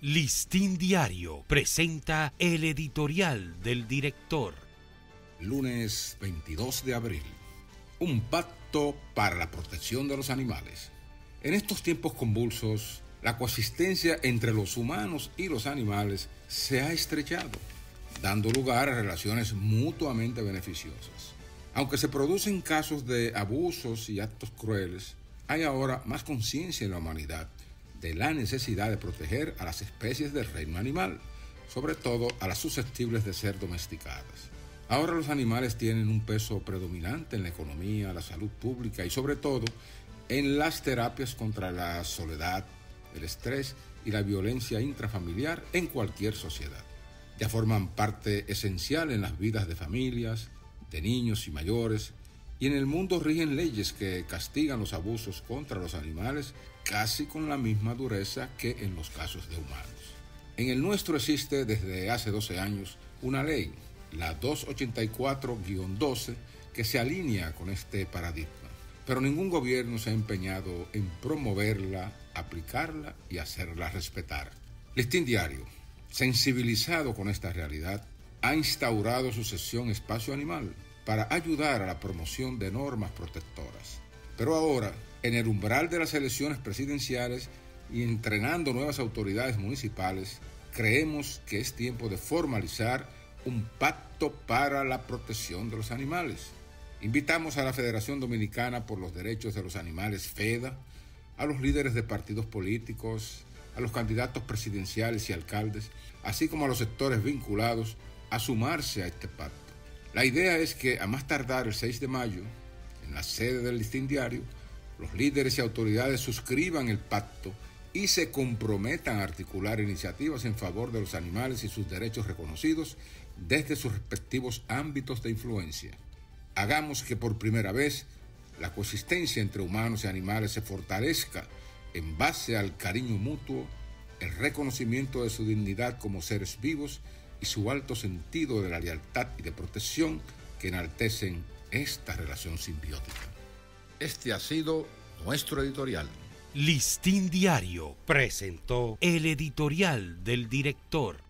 Listín Diario presenta el editorial del director. Lunes 22 de abril. Un pacto para la protección de los animales. En estos tiempos convulsos, la coexistencia entre los humanos y los animales se ha estrechado, dando lugar a relaciones mutuamente beneficiosas. Aunque se producen casos de abusos y actos crueles, hay ahora más conciencia en la humanidad de la necesidad de proteger a las especies del reino animal, sobre todo a las susceptibles de ser domesticadas. Ahora los animales tienen un peso predominante en la economía, la salud pública y sobre todo en las terapias contra la soledad, el estrés y la violencia intrafamiliar en cualquier sociedad. Ya forman parte esencial en las vidas de familias, de niños y mayores, y en el mundo rigen leyes que castigan los abusos contra los animales casi con la misma dureza que en los casos de humanos. En el nuestro existe desde hace 12 años una ley, la 284-12, que se alinea con este paradigma, pero ningún gobierno se ha empeñado en promoverla, aplicarla y hacerla respetar. Listín Diario, sensibilizado con esta realidad, ha instaurado su sesión Espacio Animal para ayudar a la promoción de normas protectoras. Pero ahora, en el umbral de las elecciones presidenciales y entrenando nuevas autoridades municipales, creemos que es tiempo de formalizar un pacto para la protección de los animales. Invitamos a la Federación Dominicana por los Derechos de los Animales, FEDA, a los líderes de partidos políticos, a los candidatos presidenciales y alcaldes, así como a los sectores vinculados, a sumarse a este pacto. La idea es que a más tardar el 6 de mayo, en la sede del listín diario, los líderes y autoridades suscriban el pacto y se comprometan a articular iniciativas en favor de los animales y sus derechos reconocidos desde sus respectivos ámbitos de influencia. Hagamos que por primera vez la coexistencia entre humanos y animales se fortalezca en base al cariño mutuo, el reconocimiento de su dignidad como seres vivos y su alto sentido de la lealtad y de protección que enaltecen esta relación simbiótica. Este ha sido nuestro editorial. Listín Diario presentó el editorial del director.